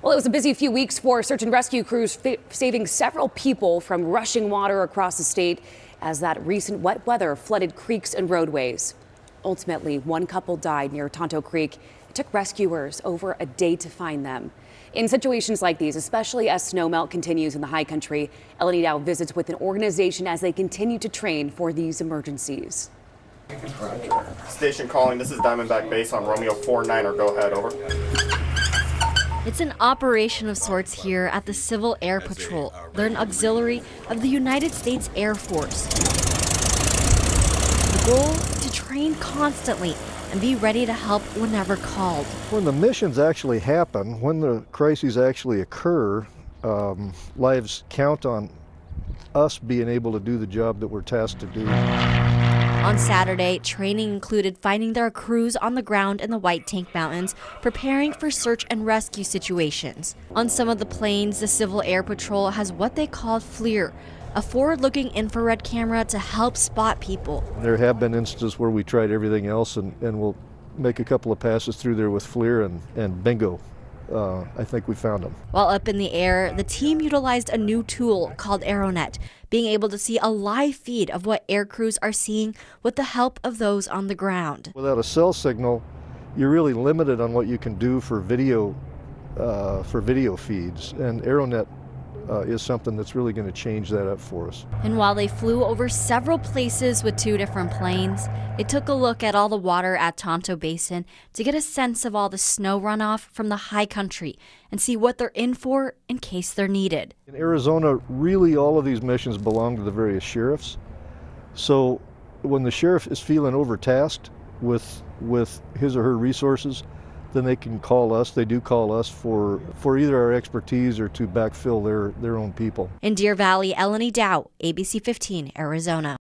Well, it was a busy few weeks for search and rescue crews, saving several people from rushing water across the state as that recent wet weather flooded creeks and roadways. Ultimately, one couple died near Tonto Creek. It took rescuers over a day to find them. In situations like these, especially as snowmelt continues in the high country, Elenee Dao visits with an organization as they continue to train for these emergencies. Station calling. This is Diamondback Base on Romeo 49er. Go ahead, over. It's an operation of sorts here at the Civil Air Patrol. They're an auxiliary of the United States Air Force. The goal? To train constantly and be ready to help whenever called. When the missions actually happen, when the crises actually occur, um, lives count on us being able to do the job that we're tasked to do. On Saturday, training included finding their crews on the ground in the White Tank Mountains, preparing for search and rescue situations. On some of the planes, the Civil Air Patrol has what they call FLIR, a forward-looking infrared camera to help spot people. There have been instances where we tried everything else and, and we'll make a couple of passes through there with FLIR and, and bingo, uh, I think we found them. While up in the air, the team utilized a new tool called Aeronet, being able to see a live feed of what air crews are seeing with the help of those on the ground. Without a cell signal, you're really limited on what you can do for video uh, for video feeds, and Aeronet uh, is something that's really going to change that up for us. And while they flew over several places with two different planes, it took a look at all the water at Tonto Basin to get a sense of all the snow runoff from the high country and see what they're in for in case they're needed. In Arizona, really all of these missions belong to the various sheriffs. So when the sheriff is feeling overtasked with with his or her resources, then they can call us. They do call us for, for either our expertise or to backfill their, their own people. In Deer Valley, Elenee Dao, ABC 15, Arizona.